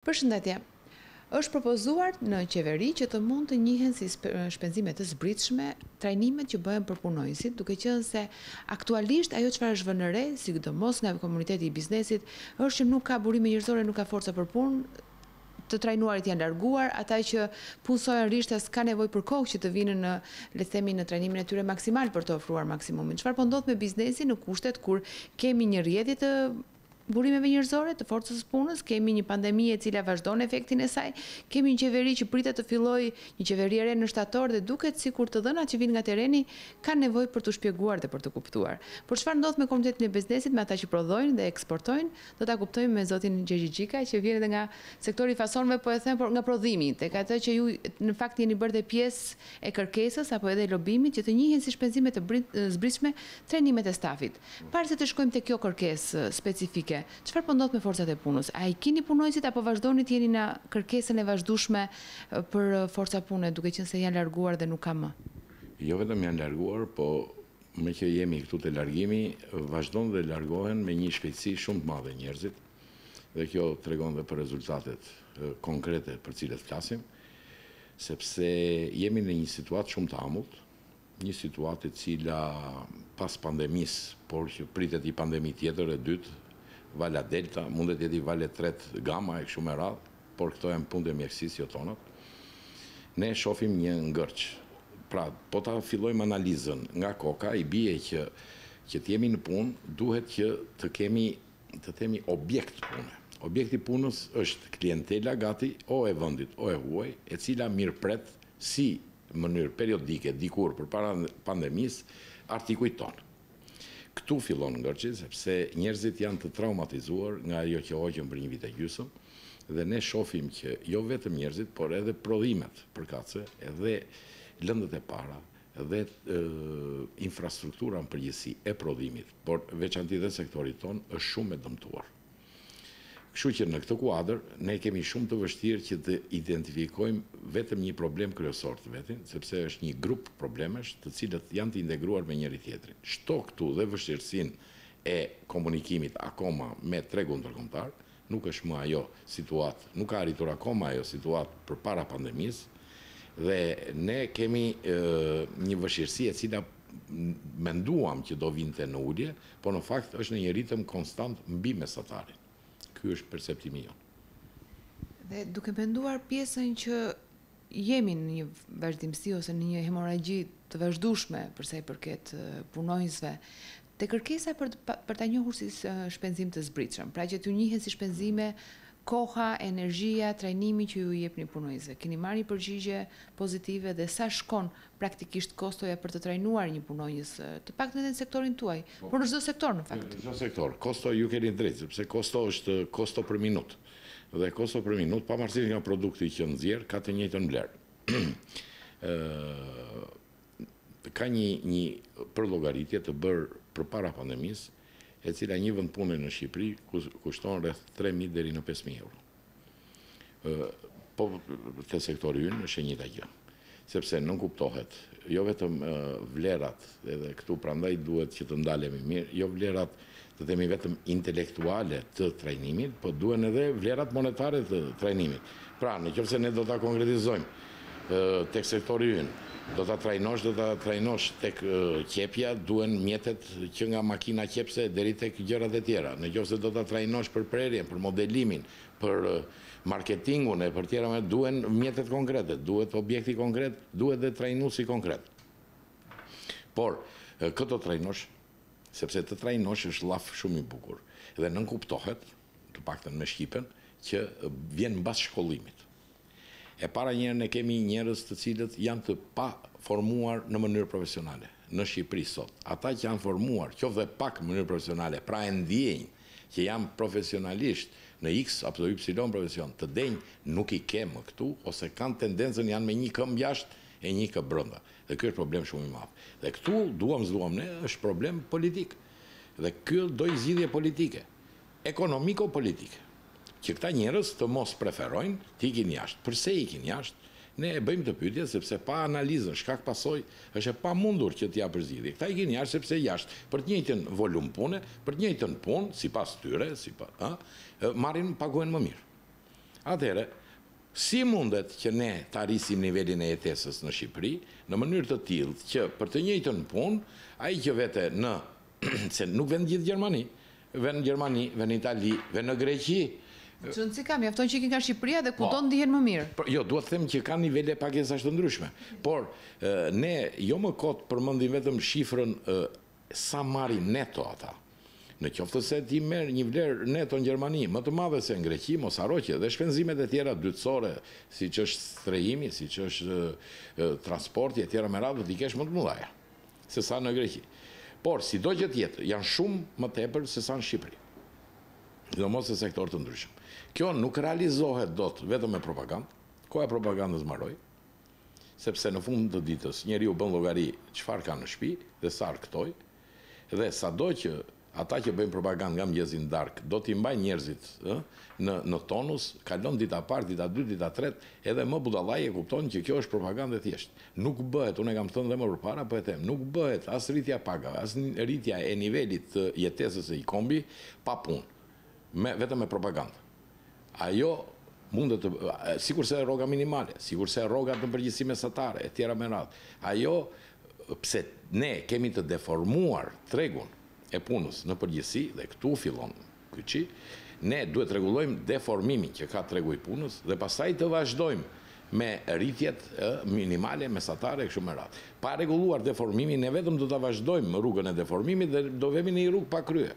Përshëndetje! Është propozuar në qeveri që të mund të njihen si shpenzime të zbritshme trajnimet që bëhen për punonjësit, duke qenë se aktualisht ajo çfarë është vënë re, sidomos nga komuniteti i biznesit, është që nuk ka burime njerëzore, nuk ka forca për punë, të trajnuarit janë larguar, ata që punësohen rishtas kanë nevojë për kohë që të vinë në, le të themi, në trajnimin e tyre maksimal për të ofruar maksimumin. Çfarë po ndodh me biznesin në kushtet kur kemi një rrjedhje të burimeve njerëzore, të forcës së punës, kemi një pandemi e cila vazhdon efektin e saj, kemi një qeveri që pritet të fillojë një qeveri e re në shtator dhe duket sikur të dhënat që vijnë nga terreni kanë nevojë për t'u shpjeguar dhe për t'u kuptuar. Por çfarë ndodh me komunitetin e biznesit, me ata që prodhojnë dhe eksportojnë, do ta kuptojmë me zotin Gjergj Gjika që vjen edhe nga sektori i fasonëve po e them, por nga prodhimi, tek atë që ju në fakt jeni bërë dhe pjesë e kërkesës apo edhe e lobimit që të njihen si shpenzime të zbritshme trajnimet e stafit. Para se të shkojmë tek kjo kërkesë specifike, çfarë po ndodh me forcat e punës? A i keni punonjësit apo vazhdoni të jeni në kërkesën e vazhdueshme për forca pune, duke qenë se janë larguar dhe nuk ka më? Jo vetëm janë larguar, po meqë jemi këtu te largimi, vazhdon dhe largohen me një shpejtësi shumë të madhe njerëzit dhe kjo tregon dhe për rezultatet konkrete për të cilat flasim, sepse jemi në një situatë shumë të amullt, Një situatë e cila pas pandemisë, por që pritet një pandemi tjetër e dytë, vala Delta, mundet të jetë një valë e tretë Gama e kështu me radhë, por këto janë punët e mjekësisë, jo tonat. Ne shofim një ngërç. Pra, po ta fillojmë analizën nga koka, i bie që që të jemi në punë, duhet që të kemi, të themi, objekt pune. Objekti i punës është klientela gati o e vendit o e huaj, e cila mirëpret si mënyrë periodike dikur përpara pandemisë artikujt tonë. Këtu fillon ngërçi sepse njerëzit janë të traumatizuar nga ajo që hoqën për një vit e gjysëm dhe ne shofim që jo vetëm njerëzit por edhe prodhimet përkatëse dhe lëndët e para dhe infrastruktura në përgjithësi e prodhimit por veçanti dhe sektorit tonë është shumë e dëmtuar. Kështu që në këtë kuadër, ne kemi shumë të vështirë që të identifikojmë vetëm një problem kryesor të vetin, sepse është një grup problemesh të cilët janë të integruar me njëri-tjetrin. Shto këtu dhe vështirësinë e komunikimit akoma me tregun ndërkombëtar, nuk është më ajo situatë, nuk ka arritur akoma ajo situatë përpara pandemisë dhe ne kemi një vështirësi e cila Menduam që do vinte në ulje, por në fakt është në një ritëm konstant mbi mesataren. Ky është perceptimi jonë. Dhe duke menduar pjesën që jemi në një vazhdimësi ose në një hemorragji të vazhdueshme për sa i përket punonjësve, te kërkesa për të për ta njohur si shpenzim të zbritshëm, pra që t'ju njihen si shpenzime koha, energjia, trajnimi që ju i jepni punonjësve, keni marrë një përgjigje pozitive dhe sa shkon Praktikisht kostoja për të trajnuar një punonjës, të paktën edhe në sektorin tuaj, por në çdo sektor në fakt. Në çdo sektor. Kosto ju keni drejtë, sepse kosto është kosto për minutë. Dhe kosto për minutë, pavarësisht nga produkti që nxjerr, ka të njëjtën vlerë. Ka një një përllogaritje të bërë përpara pandemisë, e cila një vend pune në Shqipëri kushton rreth tre mijë deri në pesë mijë euro. Po te sektori ynë është e njëjta gjë. Sepse nuk kuptohet, jo vetëm vlerat, edhe këtu prandaj duhet që të ndalemi mirë, jo vlerat të themi vetëm intelektuale të trajnimit, po duhen edhe vlerat monetare të trajnimit. Pra, në qoftë se ne do ta konkretizojmë Tek sektori ynë. Do ta trajnosh do ta trajnosh tek qepja duhen mjetet që nga makina qepëse deri tek gjërat e tjera. Në qoftë se do ta trajnosh për prerjen, për modelimin, për marketingun e të tjera me duhen mjetet konkrete, duhet objekti konkret, duhet dhe trajnuesi konkret. Por kë do trajnosh? Sepse të trajnosh është llaf shumë i bukur dhe nënkuptohet, të paktën me shqipen, që vjen mbas shkollimit. E para një herë ne kemi njerëz të cilët janë të paformuar në mënyrë profesionale në Shqipëri sot. Ata që janë formuar qoftë dhe pak në mënyrë profesionale, pra e ndjejnë që janë profesionalisht në iks apo ypsilon profesion, të denjë nuk i ke më këtu ose kanë tendencën janë me një këmbë jashtë e një këmbë brenda. Dhe kjo është problem shumë i madh. Dhe këtu duam s'duam ne është problem politik. Dhe kjo dojë zgjidhje politike. Ekonomiko-politike. Që këta njerëz të mos preferojnë të ikin jashtë. Përse ikin jashtë? Ne e bëjmë këtë pyetje sepse pa analizën shkak-pasojë është e pamundur që të japësh zgjidhje. Këta ikin jashtë sepse jashtë për të njëjtin volum pune, për të njëjtën punë, sipas tyre, sipas, ë, marrin, paguhen më mirë. Atëherë, si mundet që ne ta rrisim nivelin e jetesës në Shqipëri në mënyrë të tillë që për të njëjtën punë ai që vete në se nuk venë gjithë Gjermani, venë në Gjermani, venë në Itali, venë në Greqi. S'ka rëndësi ka, mjafton që ikin nga Shqipëria dhe kudo po ndihen më mirë. Po, jo, dua të them që ka nivele pagesash të ndryshme, por ne jo më kot përmendim vetëm shifrën sa marrin neto ata. Në qoftë se ti merr një vlerë neto në Gjermani më të madhe se në Greqi, mos harro që dhe shpenzimet e tjera dytësore, siç është strehimi, siç është transporti etj me radhë, do t'i kesh më të mëdha. se sa në Greqi. Por, sido që të jetë, janë shumë më tepër se sa në Shqipëri. Sidomos në sektorë të ndryshëm. Kjo nuk realizohet dot vetëm me propagandë, koha e propagandës mbaroi, sepse në fund të ditës njeriu bën llogari çfarë ka në shpi dhe sa arkëtoi dhe sado që Ata që bëjnë propagandë nga mëngjezi në darkë, do t'i mbajnë njerëzit në, në tonus, kalon dita parë, dita dytë, dita tretë, edhe më budallai e kupton që kjo është propagandë e thjeshtë. Nuk bëhet, unë e kam thënë dhe më përpara, po e them, nuk bëhet as rritja e pagave, as rritja e nivelit të jetesës së një kombi pa punë. Me vetëm me propagandë. Ajo mundet të sikurse rroga minimale, sikurse rrogat në përgjithësi mesatare etj me radhë. Ajo pse ne kemi të deformuar tregun e punës në përgjithësi dhe këtu fillon kyçi, ne duhet të rregullojmë deformimin që ka tregu i punës dhe pastaj të vazhdojmë me rritjet ë minimale, mesatare e kështu me radhë. Pa rregulluar deformimin ne vetëm do ta vazhdojmë rrugën e deformimit dhe do vemi në një rrugë pa krye.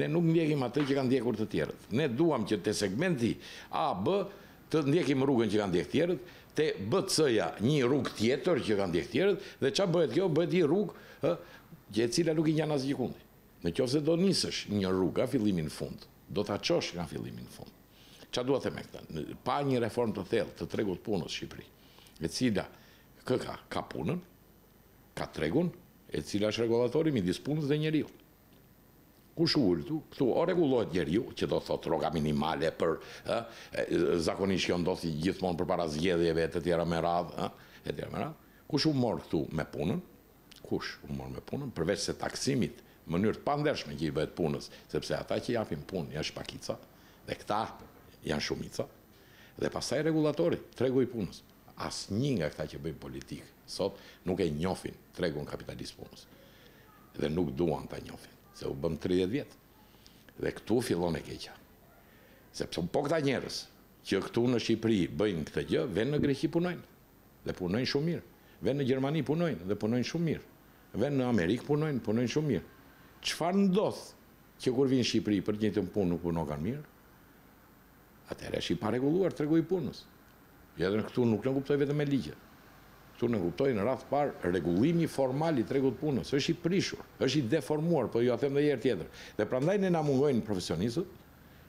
Ne nuk ndjekim atë që kanë ndjekur të tjerët. Ne duam që te segmenti A, B të ndjekim rrugën që kanë ndjek të tjerët, te B, C-ja nji rrugë tjetër që kanë ndjek të tjerët dhe ça bëhet kjo bëhet nji rrugë ë që e cila nuk i ngjan asgjëkundi. Në qoftë se do nisësh një rrugë nga fillimi në fund, do ta çosh nga fillimi në fund. Ça dua të them me këtë? Pa një reformë të thellë të tregut të punës Shqipëri, e cila kë ka? Ka punën, ka tregun, e cila është rregullatori midis punës dhe njeriut. Kush u ul këtu? Këtu o rregullohet njeriu, që do të thotë rroga minimale për, ë, zakonisht kjo ndodh gjithmonë përpara zgjedhjeve e të tjera me radhë, ë, e tjera me radhë. Kush u mor këtu me punën? Kush u mor me punën? Përveçse taksimit, në mënyrë të pandershme që i bëhet punës, sepse ata që japin punë janë shpakica dhe këta janë shumica. Dhe pastaj rregullatori, tregu i punës. Asnjë nga këta që bëjnë politikë sot nuk e njofin tregun kapitalist të punës. dhe nuk duan ta njofin se u bëmë tridhjetë vjet dhe këtu fillon e keqja sepse po këta njerëz që këtu në Shqipëri bëjnë këtë gjë venë në Greqi punojnë dhe punojnë shumë mirë venë në Gjermani punojnë dhe punojnë shumë mirë venë në Amerikë punojnë punojnë shumë mirë çfarë ndodh që kur vinë në Shqipëri për të njëjtën punë nuk punokan mirë atëherë është i parregulluar tregu i punës. Ja dhe këtu nuk nënkuptoj vetëm me ligje. Këtu nënkuptoj në radhë të parë rregullimi formal i tregut të punës, është i prishur, është i deformuar, po jua them dhe një herë tjetër. Dhe prandaj ne na mungojnë profesionistët,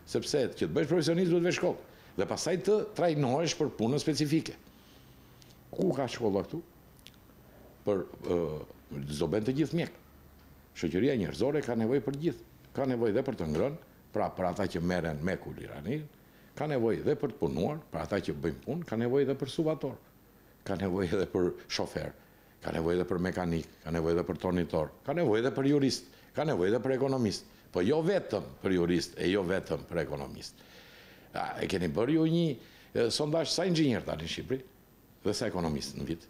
sepse që të bëhesh profesionist duhet të vesh shkollë dhe pastaj të trajnohesh për punën specifike. Ku ka shkolla këtu? Po s'do bëhen të gjithë mjek. Shoqëria njerëzore ka nevojë për gjithë. Ka nevojë dhe për të ngrënë, Pra për ata që merren me kuliraninë, ka nevojë dhe për të punuar, për ata që bëjnë punë, ka nevojë dhe për suvatorë, ka nevojë edhe për shoferë, ka nevojë dhe për mekanikë, ka nevojë dhe për tornitorë, ka nevojë dhe për juristë, ka nevojë dhe për ekonomistë, po jo vetëm për juristë e jo vetëm për ekonomistë. A e keni bërë ju një sondazh sa inxhinierë dalin në Shqipëri dhe sa ekonomistë në vit?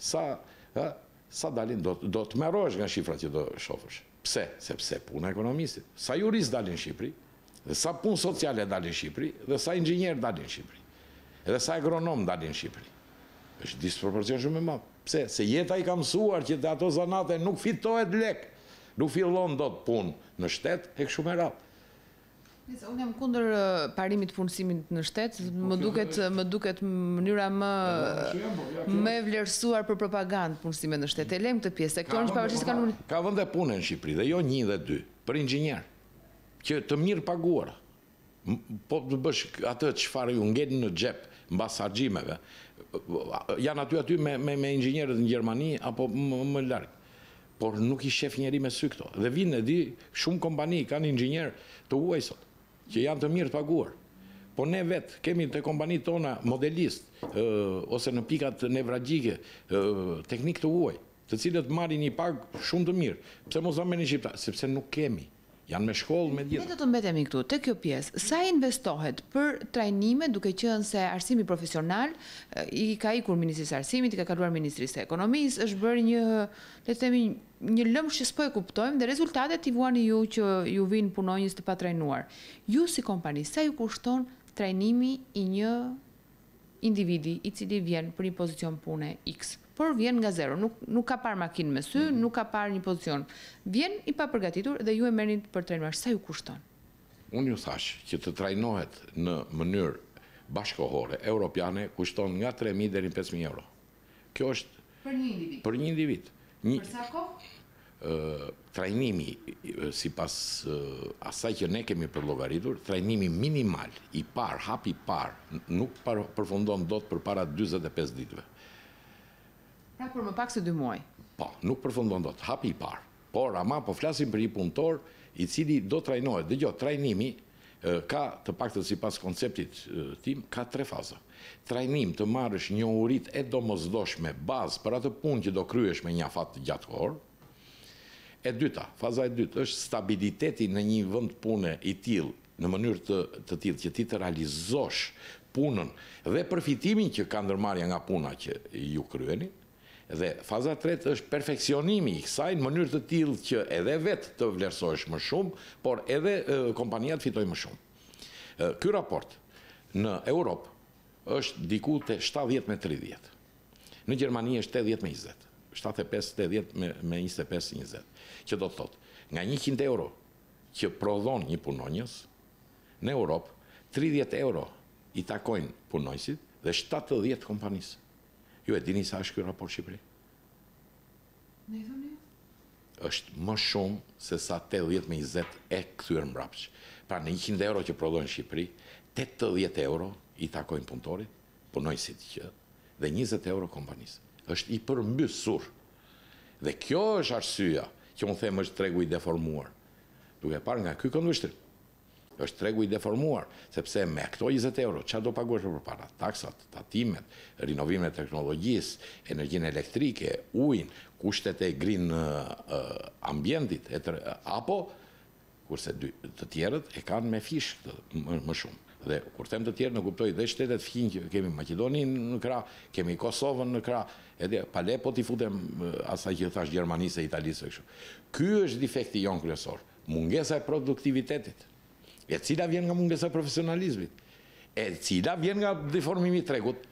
Sa, ë, sa dalin do do të tmerrohesh nga shifrat që do shofësh. Pse? Sepse puna e ekonomistit, sa juristë dalin në Shqipëri, dhe sa punë sociale dalin në Shqipëri, dhe sa inxhinierë dalin në Shqipëri, dhe sa agronomë dalin në Shqipëri, është disproporcion shumë i madh. Pse? Se jeta i ka mësuar që te ato zanate nuk fitohet lek, nuk fillon dot punë në shtet, e kështu me radhë. Nëse unë jam kundër parimit të punësimit në shtet, po, më duket më duket mënyra më më e vlerësuar për propagandë punësimet në shtet. E lem këtë pjesë, sektorin që pavarësisht kanë unë. Ka vende pune në Shqipëri dhe jo një dhe dy, për inxhinier. që të mirëpaguara. Po të bësh atë çfarë ju ngel në xhep mbas harxhimeve. Janë aty aty me me me inxhinierët në Gjermani apo më, më larg. Por nuk i shef njeri me sy këto. Dhe vijnë, e di, shumë kompani kanë inxhinjerë të huaj sot, që janë të mirë të paguar. Po ne vetë kemi te kompanitë tona modelistë, ë, ose në pikat nevralgjike, ë, teknikë të huaj, të cilët marrin një pagë shumë të mirë. Pse mos ta marrin shqiptarët? Sepse nuk kemi. Janë me shkollë me gjithë. Ne do të mbetemi këtu tek kjo pjesë, sa investohet për trajnime duke qenë se arsimi profesional i ka ikur Ministrisë së Arsimit, i ka kaluar Ministrisë së Ekonomisë, është bërë një le të themi një lëmsh që s'po e kuptojmë dhe rezultatet i vuani ju që ju vijnë punonjës të patrajnuar. Ju si kompani sa ju kushton trajnimi i një individi i cili vjen për një pozicion pune iks, por vjen nga zero, nuk nuk ka parë makinë me sy, nuk ka parë një pozicion, vjen i papërgatitur dhe ju e merrni për ta trajnuar, sa ju kushton? Unë ju thashë që të trajnohet në mënyrë bashkëkohore, europiane, kushton nga tre mijë deri në pesë mijë euro. Kjo është për një individ. Për një individ. Një... Për sa kohë? trajnimi sipas asaj që ne kemi përllogaritur, trajnimi minimal i parë, hapi i parë, nuk përfundon dot përpara 45 ditëve. Pra për më pak se 2 muaj? Po, nuk përfundon dot hapi i parë. Por ama po flasim për një punëtor i cili do trajnohet. Dëgjo, trajnimi ka, të paktën sipas konceptit tim, ka tre faza. Trajnim të marrësh njohuritë e domosdoshme bazë për atë punë që do kryesh me një afat të gjatë kohor. E dyta, faza e dytë është stabiliteti në një vend pune i tillë, në mënyrë të të tillë që ti të realizosh punën dhe përfitimin që ka ndërmarrja nga puna që ju kryeni. Dhe faza e tretë është perfeksionimi i kësaj në mënyrë të tillë që edhe vetë të vlerësohesh më shumë, por edhe kompania të fitojë më shumë. Ky raport në Europë është diku te shtatëdhjetë me tridhjetë. Në Gjermani është tetëdhjetë me njëzet. Shtatëdhjetë e pesë, tetëdhjetë me me njëzet e pesë, njëzet. Që do të thotë, nga njëqind euro që prodhon një punonjës, në Europë, tridhjetë euro i takojnë punonjësit dhe shtatëdhjetë kompanisë. Ju e dini sa është ky raport Shqipëri? Na thoni ju? Është më shumë se sa 80 me 20 e kthyer mbrapsht. Pra në 100 euro që prodhohen Shqipëri, 80 euro i takojnë punëtorit, punonjësit që, dhe 20 euro kompanisë. Është i përmbysur. Dhe kjo është arsyeja që unë them është tregu i deformuar. Duke parë nga ky këndvështrim. Është tregu i deformuar, sepse me këto njëzet euro ça do paguash më përpara, taksat, tatimet, rinovimin e teknologjisë, energjinë elektrike, ujin, kushtet e grin ambientit etj. Apo, kurse dy, të tjerët e kanë me fishë këtë më shumë. Dhe kur them të tjerët nënkuptoj dhe shtetet fqinje që kemi Maqedoninë në krah, kemi Kosovën në krah, etj. Pale po t'i futem asaj që thashë Gjermanisë e Italisë e kështu. Ky është difekti jonë kryesor. Mungesa e produktivitetit, e cila vjen nga mungesa e profesionalizmit, e cila vjen nga deformimi i tregut.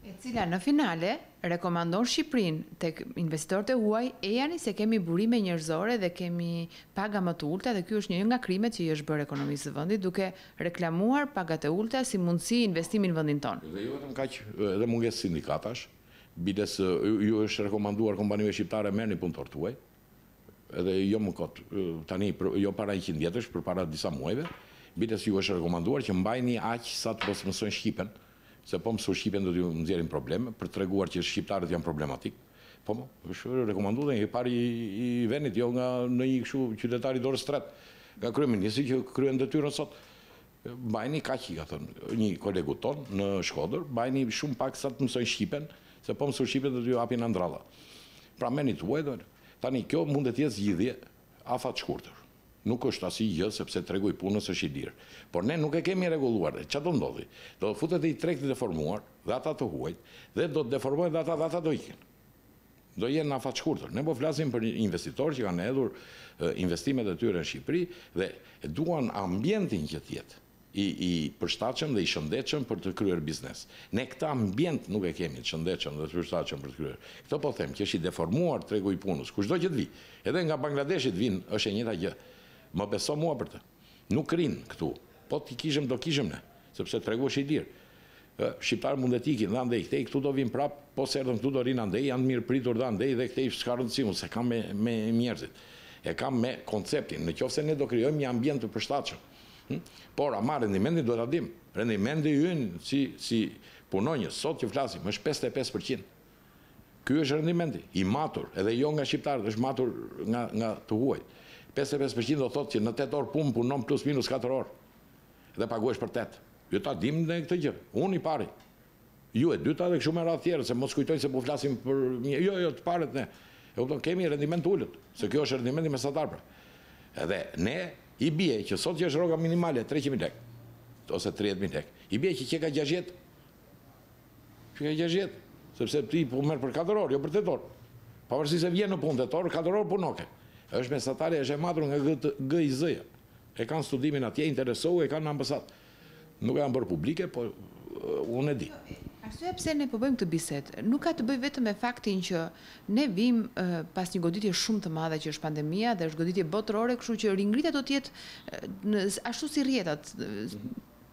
E cila në finale rekomandon Shqipërinë tek investitorët e huaj, ejani se kemi burime njerëzore dhe kemi paga më të ulëta dhe ky është një nga krimet që i është bërë ekonomisë së vendit duke reklamuar pagat e ulëta si mundësi investimi në vendin tonë. Dhe jo vetëm kaq, edhe mungesë sindikatash, biles ju është rekomanduar kompanive shqiptare merrni punëtorë të huaj, edhe jo më kot, tani jo para 100 vjetësh, përpara disa muajve, biles ju është rekomanduar që mbajni aq sa të mos mësojnë shqipen, se po mësuan shqipen do t'ju nxjerrin probleme, për të treguar që shqiptarët janë problematik. Po më, është rekomanduar dhe nga i pari i vendit, jo nga ndonjë kështu qytetar i dorës tretë, nga kryeministri që kryen detyrën sot. Mbajni kaq, i ka thënë një kolegut tonë në Shkodër, mbajni shumë pak sa s'mësojnë shqipen, se po mësuan shqipen do t'ju hapin andralla. Pra merrni të huaj dhe tani kjo mund të jetë zgjidhje afatshkurtër. Nuk është asi gjë sepse tregu i punës është i lirë. Por ne nuk e kemi rregulluar dhe ça do ndodhi? Do të futen te ky treg i deformuar dhe ata të huajt dhe do të deformohen dhe ata dhe ata do ikin. Do jenë në afatshkurtër. Ne po flasim për investitorë që kanë hedhur investimet e tyre në Shqipëri dhe e duan ambientin që të jetë i i përshtatshëm dhe i shëndetshëm për të kryer biznes. Ne këtë ambient nuk e kemi të shëndetshëm dhe të përshtatshëm për të kryer. Këtë po them që është i deformuar tregu i punës. Kushdo që të vijë, edhe nga Bangladeshi të vijnë është e njëjta gjë. Më beso mua për të. Nuk rrin këtu. Po t'i kishim do kishim ne. Sepse tregu është i lirë. Ë, shqiptarët mund dhe të ikin dhe andej këtej këtu do vijnë prapë, po s'erdhën këtu do rrinë andej, janë të mirëpritur dhe andej dhe këtej s'ka rëndësi, unë s'e kam me me njerëzit. E kam me konceptin. Në qoftë se ne do krijojmë një ambient të përshtatshëm. Ë? Por ama rendimentin duhet ta dimë. Rendimenti ynë si si punonjës, sot që flasim, është pesëdhjetë e pesë për qind. Ky është rendimenti, i matur, edhe jo nga shqiptarët, është matur nga, nga të huajt. 55 për qind do thotë që në tetë orë punë punon plus minus katër orë. Dhe paguhesh për tetë. Jo ta dimë ne këtë gjë. Unë i pari. Ju e dyta dhe kështu me radhë të tjerë, se mos kujtojnë se po flasim për një, jo, jo, të parët ne. E kupton, kemi rendiment të ulët, se kjo është rendimenti mesatar pra. Edhe ne i bie që sot që është rroga minimale 300.000 lekë ose 30.000 lekë. I bie që që ka 60 Që ka gjashtëdhjetë, sepse ti po merr për katër orë, jo për tetë orë. Pavarësisht se vjen në punë tetë orë, katër orë punoke. Është mesatarja, është e matur nga GIZ-ja. E kanë studimin atje, interesohu, e kanë në ambasadë. Nuk e kanë bërë publike, po unë e di. Arsyeja pse ne po bëjmë këtë bisedë, nuk ka të bëjë vetëm me faktin që ne vijmë pas një goditje shumë të madhe që është pandemia dhe është goditje botërore, kështu që ringritja do të jetë ashtu si rrjetat,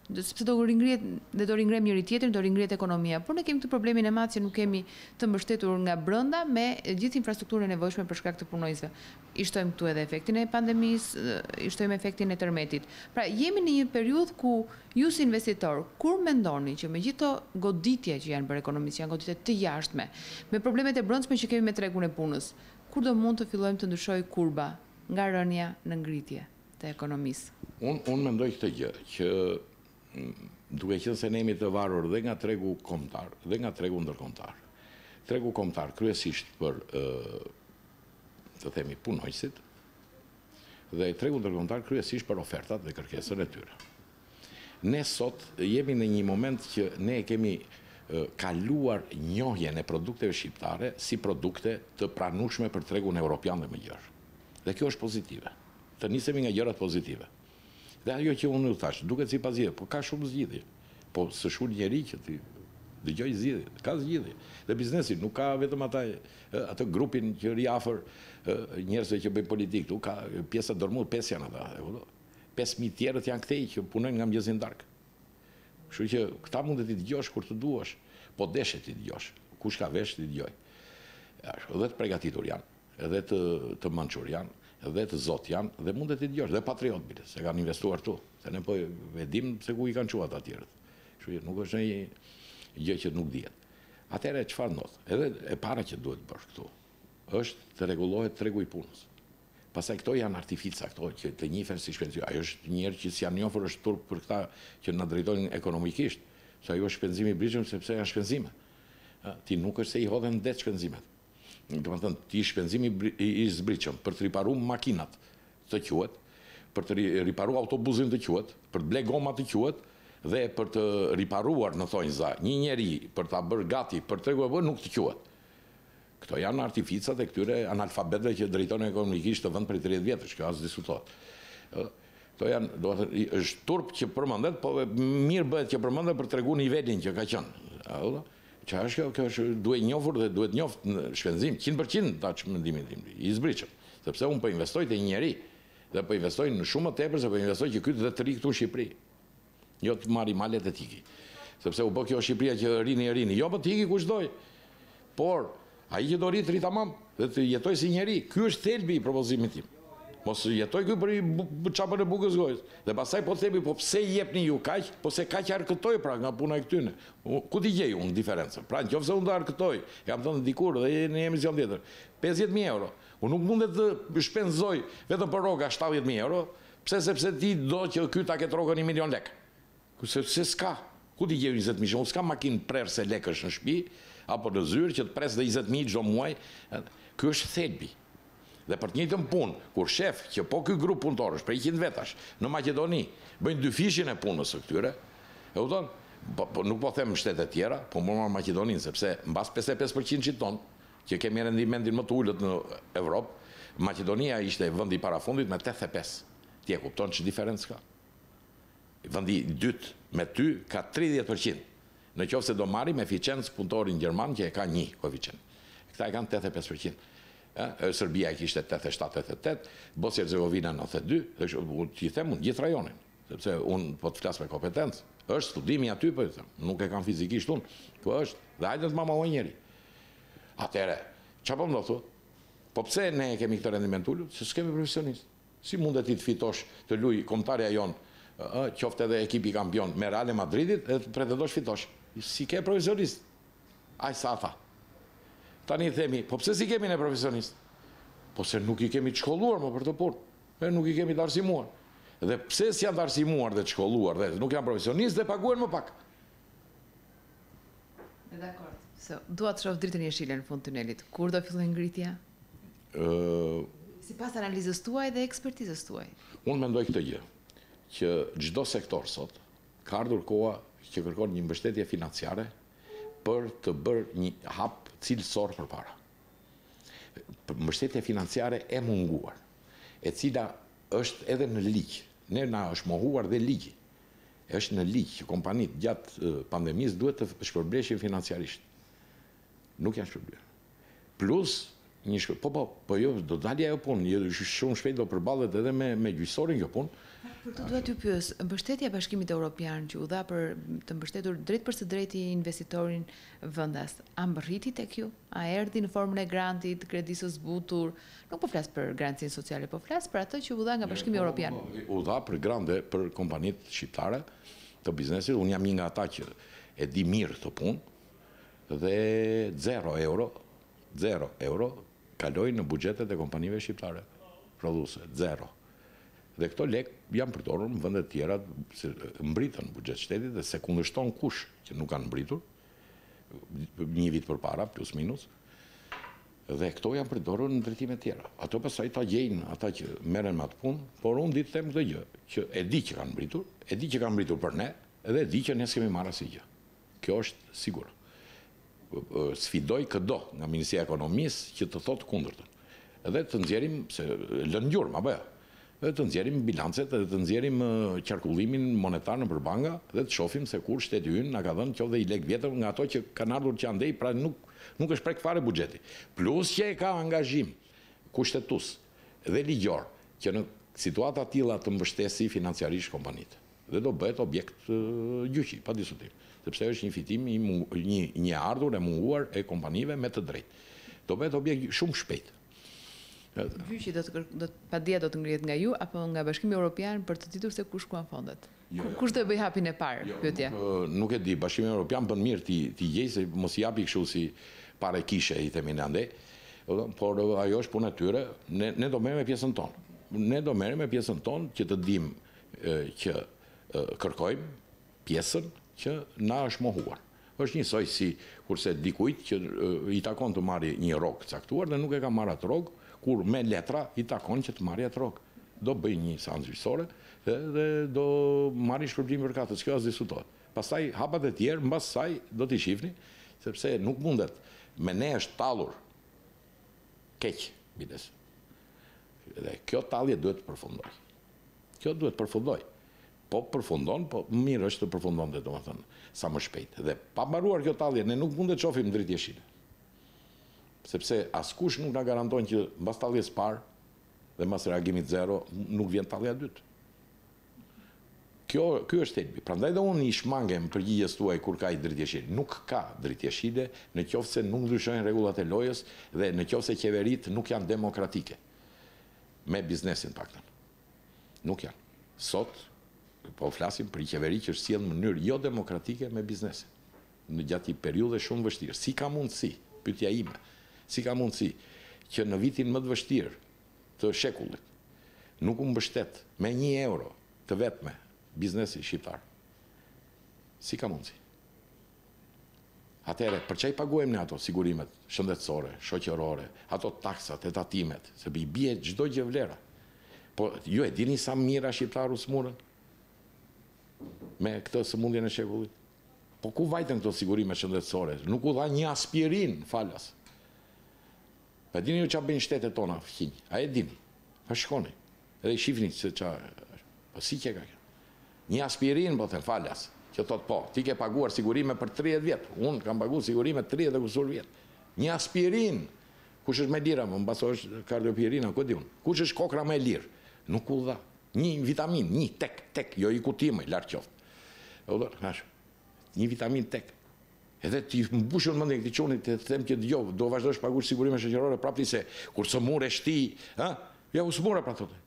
sepse do ringrihet dhe do ringremë njëri tjetrin, do ringrihet ekonomia, por ne kemi këtë problemin e madh që nuk kemi të mbështetur nga brenda me gjithë infrastrukturën e nevojshme për shkak të punonjësve. I shtojmë këtu edhe efektin e pandemisë, i shtojmë efektin e tërmetit. Pra, jemi në një periudhë ku ju si investitor, kur mendoni që me gjithë këto goditje që i janë bërë ekonomisë, që janë goditje të jashtme, me problemet e brendshme që kemi me tregun e punës, kur do mund të fillojmë të ndryshojë kurba nga rënia në ngritje? të ekonomisë. Unë unë mendoj këtë gjë, që duke qenë se ne jemi të varur dhe nga tregu kombëtar dhe nga tregu ndërkombëtar. Tregu kombëtar kryesisht për ë të themi punonjësit dhe tregu ndërkombëtar kryesisht për ofertat dhe kërkesën e tyre. Ne sot jemi në një moment që ne e kemi kaluar njohjen e produkteve shqiptare si produkte të pranueshme për tregun europian dhe më gjerë. Dhe kjo është pozitive. Të nisemi nga gjërat pozitive. Dhe ajo që unë ju thashë, duket si pa zgjidhje, por ka shumë zgjidhje. Po s'është ulë njeri që t'i dëgjojë zgjidhjet. Ka zgjidhje. Dhe biznesi nuk ka vetëm ata, ë, atë grupin që rri afër, ë, njerëzve që bëjnë politikë. Këtu ka pjesa dërrmu-, pesë janë ata, e kupton? Pesë mijë tjerët janë këtej që punojnë nga mëngjesi në darkë. Kështu që këta mund të t'i dëgjosh kur të duash, po deshe t'i dëgjosh. Kush ka vesh t'i dëgjojë. Ashtu, dhe të pregatitur janë. Edhe të të mënçur janë dhe të zot janë dhe mundet t'i dëgjosh dhe patriot bile se kanë investuar këtu se ne po e dimë se ku i kanë çuar ata të tjerët kështu që nuk është një gjë që nuk dihet atëherë çfarë ndodh edhe e para që duhet të bësh këtu është të rregullohet tregu i punës pastaj këto janë artifica këto që të njifen si shpenzim ajo është një herë që s'janë njohur është turp për këta që na drejtojnë ekonomikisht se ajo është shpenzim i zbritshëm sepse janë shpenzime ti nuk është se i hodhe në det shpenzimet domethënë ti shpenzim i, i zbritshëm për të riparuar makinat të quhet, për të riparuar autobuzin të quhet, për të ble goma të quhet dhe për të riparuar në thonjëza një njeri për ta bërë gati për tregun e punës nuk të quhet. Këto janë artificat e këtyre analfabetëve që drejtojnë ekonomikisht këtë vend prej 30 vjetësh, kjo as diskutohet. Këto janë, domethënë, është turp që përmendet, po mirë bëhet që përmendet për të tregu nivelin që ka qenë. Çfarë është kjo, kjo është duhej njohur dhe duhet njoft si shpenzim, qind për qind për mendimin tim, i zbritshëm, sepse unë po investoj te një njeri, dhe po investoj në shumë më tepër se po investoj që ky dhe të rri këtu në Shqipëri, jo të marri malet e të iki, sepse u bë kjo Shqipëria që rrini e rrini, jo po të iki kush dojë, por Ai që do rri të rri tamam dhe të jetojë si njeri, ky është thelbi i propozimit tim. Mos të jetojë ky për çapën e bukës gojës. Dhe pastaj po themi po pse s'jepni ju kaq, po se kaq arkëtoj pra nga puna e këtyne. Ku t'i gjej unë diferencën? Pra nëqoftëse unë do arkëtoj, e kam thënë dikur dhe në një emision tjetër, pesëdhjetë mijë euro, unë nuk mundet të shpenzoj vetëm për rroga shtatëdhjetë mijë euro, pse sepse ti do që ky ta ketë rrogën një milion lekë. Kur se s'ka? Ku t'i gjej njëzet mijë? Unë s'kam makinë prerëse lekësh në shtëpi, apo në zyrë, që të pres dhe njëzet mijë çdo muaj. Ky është thelbi. Dhe për të njëjtën punë, kur shef që po ky grup punëtorësh prej njëqind vetash në Maqedoni bëjnë dyfishin e punës së këtyre, e kupton? Po nuk po them shtete tjera, po marr Maqedoninë, sepse mbas pesëdhjetë e pesë përqindëshit tonë, që kemi rendimentin më të ulët në Evropë, Maqedonia ishte vendi i parafundit me tetëdhjetë e pesë. Ti e kupton ç'diferencë ka? Vendi i dytë me ty ka tridhjetë për qind. Në qoftë se do marrim efiçencë punëtorin gjerman që e ka një koefiçent. Këta e kanë tetëdhjetë e pesë për qind. Ë, Serbia e kishte tetëdhjetë e shtatë, tetëdhjetë e tetë, Bosnjë Hercegovina nëntëdhjetë e dy, dhe kështu po t'i them unë gjithë rajonin, sepse unë po të flas me kompetencë. Është studimi aty po ju them. Nuk e kam fizikisht unë, po është. Dhe hajde të ma mohojë njeri. Atëherë, çfarë po ndodh këtu? Po pse ne e kemi këtë rendiment të ulët? Se s'kemi profesionistë. Si mundet ti të fitosh të lujë kombëtarja jonë ë qoftë edhe ekipi kampion me Realin e Madridit dhe të pretendosh fitosh. S'i ke profesionistë. Aq sa ata. Tani themi, po pse s'i kemi ne profesionistë? Po se nuk i kemi të shkolluar më për këtë punë. E nuk i kemi të arsimuar. Dhe pse s'janë të arsimuar dhe të shkolluar dhe nuk janë profesionistë dhe paguhen më pak. Dakord. Se dua të shoh dritën jeshile në fund të tunelit. Kur do fillojë ngritja? Ë Sipas analizës tuaj dhe ekspertizës tuaj. Unë mendoj këtë gjë, që çdo sektor sot ka ardhur koha që kërkon një mbështetje financiare për të bërë një hap cilësor përpara. Mbështetja financiare e munguar, e cila është edhe në ligj, ne na është mohuar dhe ligji Është në ligj që kompanitë gjatë pandemisë duhet të shpërbleshin financiarisht. Nuk janë shpërblyer. Plus, një shkë... Po, po, po jo, do të dalë ajo punë, jo, shumë shpejt do përballet edhe me, me gjyqësorin kjo punë. Për këtë dua t'ju pyes, mbështetja e Bashkimit Evropian që u dha për të mbështetur drejtpërsëdrejti investitorin vendas, a mbërriti tek ju? A erdhi në formën e grantit, kredisë së zbutur, Nuk po flas për garancinë sociale, po flas për atë që u dha nga Bashkimi Evropian. U dha për grante për kompanitë shqiptare të biznesit. Unë jam një nga ata që e di mirë këtë punë dhe zero euro, zero euro kaloi në buxhetet e kompanive shqiptare prodhuese, zero. Dhe këto lekë janë përdorur në vende të tjera, mbërritën në buxhet të shtetit dhe s'e kundërshton kush që nuk kanë mbërritur një vit përpara plus minus Dhe këto janë përdorur në drejtime të tjera. Ato pastaj ta gjejnë ata që merren me atë punë, por unë di të them këtë gjë, që e di që kanë mbërritur, e di që kanë mbërritur për ne dhe e di që ne s'kemi marrë asnjë gjë. Kjo është sigur. Sfidoj këdo nga Ministria e Ekonomisë që të thotë të kundërtën. Dhe të nxjerrim, se lënë gjurmë, apo jo? dhe të nxjerrim bilancet dhe të nxjerrim qarkullimin monetar nëpër banka dhe të shohim se kur shteti ynë na ka dhënë qoftë dhe një lek vjetër nga ato që kanë ardhur që andej pra nuk nuk është prek fare buxheti plus që e ka angazhim kushtetues dhe ligjor që në situata të tilla të mbështesë financiarisht kompanitë dhe do bëhet objekt gjyqi pa diskutim sepse është një fitim i një një e ardhur e munguar e kompanive me të drejtë do bëhet objekt shumë shpejt. Gjyqi do të padia do të ngrihet nga ju apo nga Bashkimi Europian për të ditur se ku shkuan fondet. Jo, jo. Kush do e bëjë hapin e parë? Jo, Pyetje. Nuk e di, Bashkimi Europian bën mirë t'i t'i gjejë se mos i japi kështu si pare kishe i themi ne andej. Por ajo është puna e tyre, ne ne do merrem me pjesën tonë. Ne do merrem me pjesën tonë që të dimë që kërkojmë pjesën që na është mohuar. Është njësoj sikurse dikujt që i takon të marrë një rrogë të caktuar dhe nuk e ka marrë atë rrogë, kur me letra i takon që të marrë atë rrogë. Do bëjë një seancë gjyqësore dhe dhe do marrë shpërblimin përkatës. Kjo as diskutohet. Pastaj hapat e tjerë mbas saj do t'i shihni, sepse nuk mundet. Me ne është tallur keq biles. Dhe kjo tallje duhet të përfundojë. Kjo duhet të përfundojë. Po përfundon, po mirë është të përfundonte domethënë sa më shpejt. Dhe pa mbaruar kjo tallje ne nuk mund të shohim dritë jeshile. Sepse askush nuk na garanton që mbas talljes së parë dhe mbas reagimit zero nuk vjen tallja e dytë. Kjo ky është thelbi. Prandaj dhe unë i shmangem përgjigjes tuaj kur ka dritë jeshile. Nuk ka dritë jeshile në qoftë se nuk ndryshojnë rregullat e lojës dhe në qoftë se qeveritë nuk janë demokratike me biznesin të paktën. Nuk janë. Sot po flasim për një qeveri që është sjellë në mënyrë jo demokratike me biznesin. Gjatë një periudhe shumë vështirë. Si ka mundësi, pyetja ime, si ka mundësi që në vitin më të vështirë të shekullit nuk u mbështet me një euro të vetme biznesi shqiptar? Si ka mundësi? Atëherë, për ç'a i paguajmë ne ato sigurimet shëndetësore, shoqërore, ato taksat e tatimet, se i bie çdo gjë vlera. Po ju e dini sa mijëra shqiptarë u sëmurën me këtë sëmundjen e shekullit? Po ku vajtën këto sigurime shëndetësore? Nuk u dha një aspirinë falas A dini ju ça bëjnë shtetet tona fqinj? A e dini? A shikoni? Edhe i shifni se ça është. Po si qenka kjo? Një aspirinë po them falas, që thotë po, ti ke paguar sigurime për tridhjetë vjet. Unë kam paguar sigurime tridhjetë e kusur vjet. Një aspirinë! Kush është më e lirë apo mbase është kardiopirina, ku e di unë. Kush është kokrra më e lirë? Nuk u dha. Një vitaminë, një, tek, tek, jo me kuti, larg qoftë. E kupton? Ashtu. Një vitaminë tek. Edhe t'i mbush mendjen këtij çuni të them që jo, do vazhdosh paguash sigurime shoqërore prapë ti se kur sëmuresh ti, ë? Ja u smura pra thotë.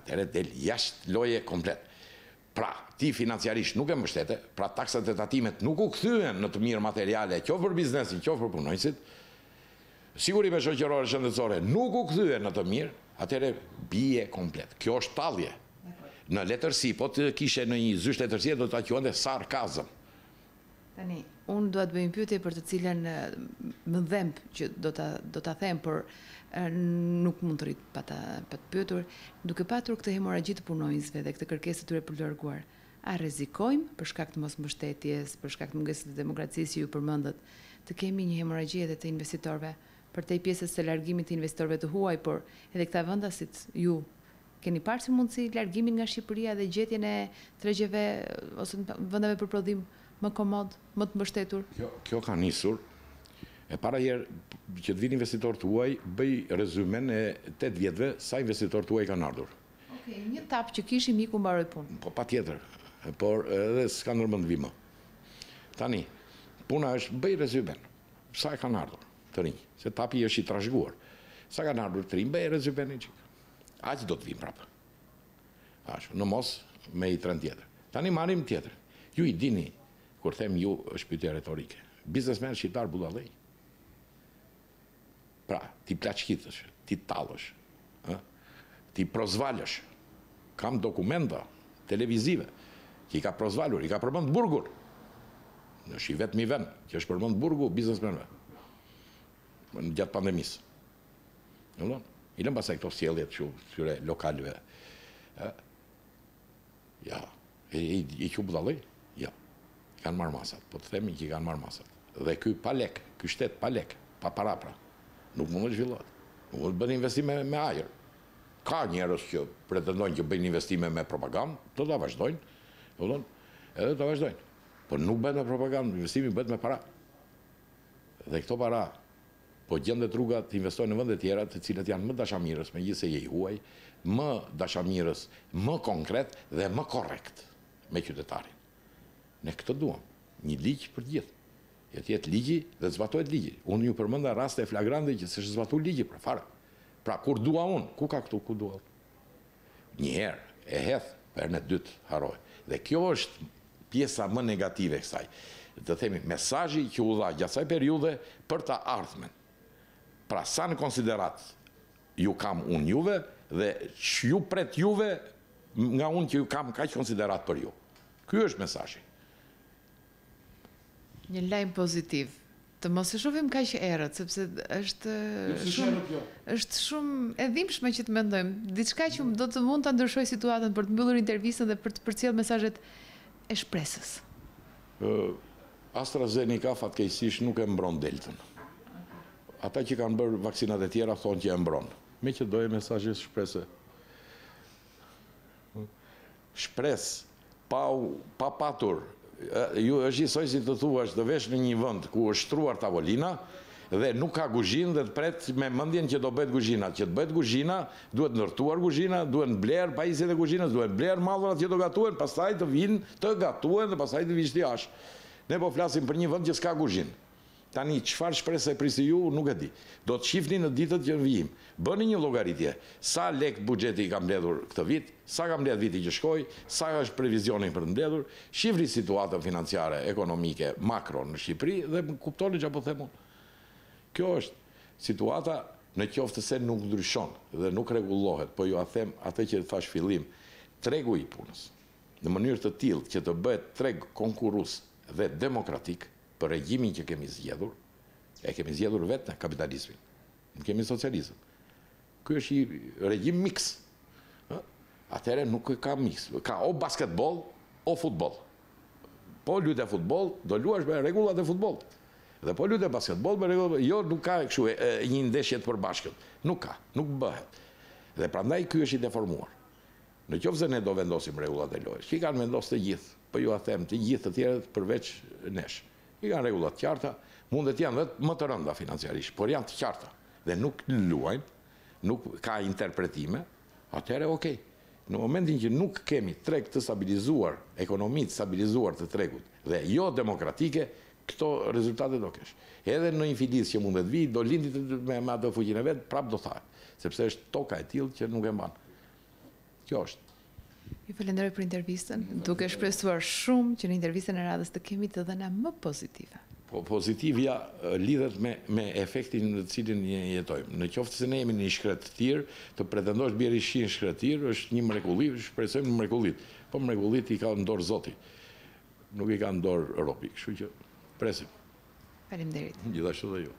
Atëre del jashtë loje komplet. Pra, ti financiarisht nuk e mbështete, pra taksat e tatimet nuk u kthyen në të mirë materiale, qoftë për biznesin, qoftë për punonjësit, Sigurime shoqërore shëndetësore nuk u kthyen në të mirë, atëherë bie komplet. Kjo është tallje. Në letërsi, po të kishim një zysh letërsie do ta quante sarkazëm. Tani, unë dua të bëj një pyetje për të cilën më dhemb që do ta do ta them, por nuk mund të rri pa pa të pyetur, duke patur këtë hemorragji të punonjësve dhe këtë kërkesë të tyre për t'u larguar, A rrezikojmë, për shkak të mosmbështetjes, për shkak të mungesës së demokracisë që ju përmendët, të kemi një hemorragji edhe të investitorëve, përtej pjesës së largimit të investitorëve të huaj, por edhe këta vendasit, ju keni parë si mundësi largimin nga Shqipëria dhe gjetjen e tregjeve ose vendeve për prodhim më komod, më të mbështetur? Kjo ka nisur, e para herë që të vijnë investitorë të huaj, bëj rezumen e tetë vjetëve, sa investitorë të huaj kanë ardhur. Okej, një tap që kishim iku mbaroi punë. Po patjetër, por edhe s'ka ndërmend të vi më. Tani, puna është bëj rezymenë, sa kanë ardhur të rinj, se tapi është i trashëguar. Sa kanë ardhur të rinj, bëje rezymenë një çik. Aq do të vijnë prapë. Ashtu, në mos me i tren tjetër. Tani marrim tjetër. Ju i dini, kur them ju, është pyetje retorike. Biznesmenë shqiptarë budallenj. Pra, t'i plaçkitësh, t'i tallësh, ë? T'i proshvalësh. Kam dokumenta televizive që i ka prosvalur, i ka përmend burgun. Është i vetmi vend që është përmend burgu biznesmenëve. Gjatë pandemisë. Në lënë? I lënë pasaj këto sjelljet e atyre lokalve. Ja, i qu budallenj? Jo. I kanë marrë masat. Po të themi që i kanë marrë masat. Dhe ky pa lek, ky shtet pa lek, pa para pra. Nuk mund të zhvillohet. Nuk mund të bëhen investime me ajër. Ka njerëz që pretendojnë që bëjnë investime me propagandë, do ta vazhdojnë. E kupton? Edhe ta vazhdojnë. Po nuk bëhet me propagandë, investimi bëhet me para. Dhe këto para Po gjendet rruga të investojë në vende të tjera të cilat janë më dashamirës megjithëse je i huaj, më dashamirës, më konkret dhe më korrekt me qytetarin. Ne këtë duam, një ligj për të gjithë. E të jetë ligji dhe të zbatohet ligji. Unë ju përmenda raste flagrante që s'është zbatuar ligji pra fare. Pra kur dua unë, ku ka këtu, ku dua unë. Një herë e hedh, herën e dytë harroj. Dhe kjo është pjesa më negative e kësaj. Le të themi, mesazhi që u dha gjatë kësaj periudhe për të ardhmen. Pra sa në konsideratë ju kam unë juve dhe ç'ju pret juve nga unë që ju kam kaq konsideratë për ju. Ky është mesazhi. Një lajm pozitiv Të mos e shohim kaq errët, sepse është shumë është shumë e dhimbshme që të mendojmë diçka që do të mund ta ndryshojë situatën për të mbyllur intervistën dhe për të përcjellë mesazhet e shpresës. AstraZeneca fatkeqësisht nuk e mbron Deltën. Ata që kanë bërë vaksinat e tjera thonë që e mbron. Meqë doje mesazhe shprese. Shpresë, pa, pa patur, ë, ju, është njësoj si të thuash të vesh në një vend ku është shtruar tavolina dhe nuk ka guzhinë dhe të presësh me mëndjen që do bëhet guzhina. Që të bëhet guzhina, duhet ndërtuar guzhina, duhen blerë pajisjet e guzhinës, duhen blerë mallrat që do gatuhen, pastaj të vinë të gatuhen dhe pastaj të vish t'i hash. Ne po flasim për një vend që s'ka guzhinë. Tani, çfarë shprese prisni ju, nuk e di. Do të shihni në ditët që vijnë në vijim. Bëni një llogaritje, sa lekë buxheti i ka mbledhur këtë vit, sa ka mbledhë viti që shkoi, sa është previzioni për të mbledhur, shihni situatën financiare, ekonomike, makro në Shqipëri dhe më kuptoni çfarë po them unë. Kjo është situata në qoftë se nuk ndryshon dhe nuk rregullohet, po jua them atë që thashë fillim, tregu i punës, në mënyrë të tillë që të bëhet treg konkurrues dhe demokratik, Për regjimin që kemi zgjedhur, e kemi zgjedhur vetë ne kapitalizmin. Nuk kemi socializëm. Ky është një regjim miks. Ë? Atëherë nuk ka miks. Ka o basketboll, o futboll. Po luajte futboll, do luash me rregullat e futbollit. Dhe po luajte basketboll me rregullat, jo nuk ka kështu një ndeshje të përbashkët. Nuk ka, nuk bëhet. Dhe prandaj ky është i deformuar. Në qoftë se ne do vendosim rregullat e lojës, që i kanë vendosë të gjithë, po jua them të gjithë të tjerët përveç nesh. I kanë rregulla të qarta, mund dhe të jenë dhe më të rënda financiarisht, por janë të qarta dhe nuk luajnë, nuk ka interpretime, atëherë ok. Në momentin që nuk kemi treg të stabilizuar, ekonomi të stabilizuar të tregut dhe jo demokratike, këto rezultate do kesh. Edhe nëse një filiz që mund dhe të vijë, do lindi me atë fuqinë e vet, prapë do thahet, sepse është toka e tillë që nuk e mban. Kjo është. Ju falenderoj për intervistën, duke shpresuar shumë që në intervistën e radhës të kemi të dhëna më pozitive. Po pozitivja lidhet me me efektin në të cilin ne jetojmë. Në qoftë se ne jemi në një shkretëtirë, të pretendosh bjerë shi në shkretëtirë është një mrekulli, shpresojmë në mrekullitë. Po mrekullitë i ka në dorë Zoti. Nuk i ka në dorë robi, kështu që presim. Faleminderit. Gjithashtu dhe ju.